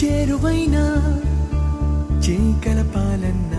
చేరువైనా చేకలపాలన్న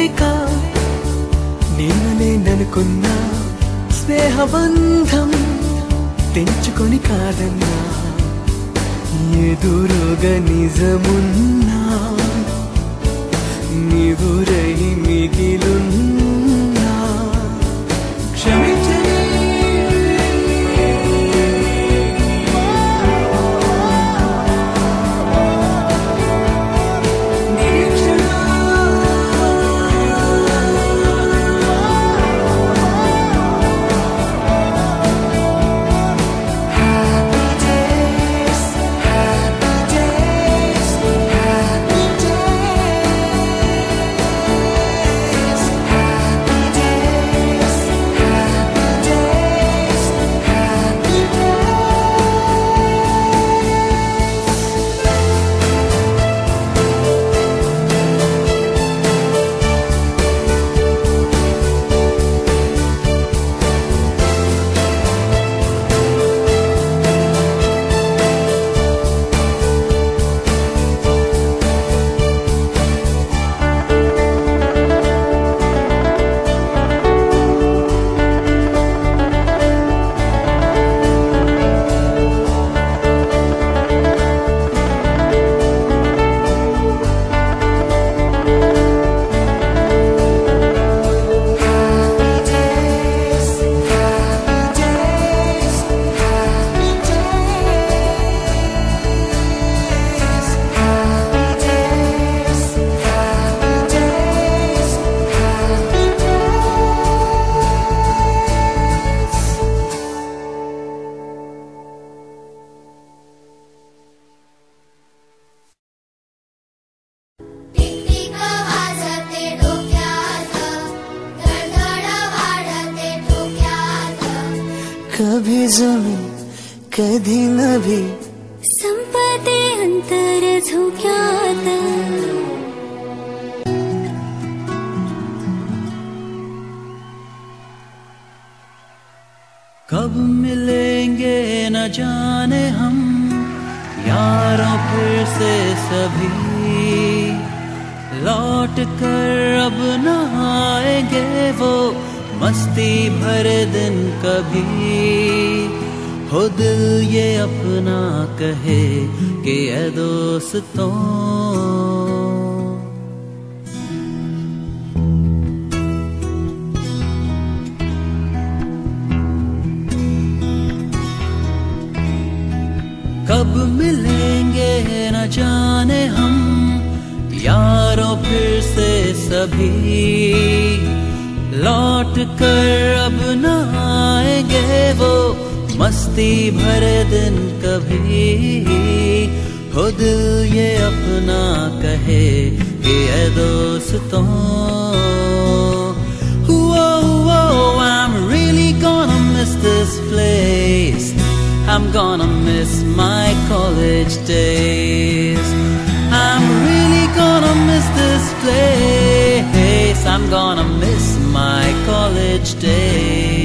లేక నేను లేననుకున్నా స్నేహబంధం తెంచుకొని కాదన్నా. ఎదురుగా నిజమున్నా నీవురే कभी जमी कधी नभी संपते अंतर झोक्यात कब मिलेंगे न जाने हम यारों फिर से सभी। लौट कर अब न आएँगे वो मस्ती भरे दिन कभी। हो दिल ये अपना कहे कि ए दोस्तों। कब मिलेंगे न जाने हम, यारों फिर से सभी। लौट कर अब न आएंगे वो मस्ती भरे दिन कभी हो दिल ये अपना कहे कि ए दोस्तों Whoa, whoa, I'm really gonna miss this place. I'm gonna miss my college days. I'm really gonna miss this place. I'm gonna miss my college days.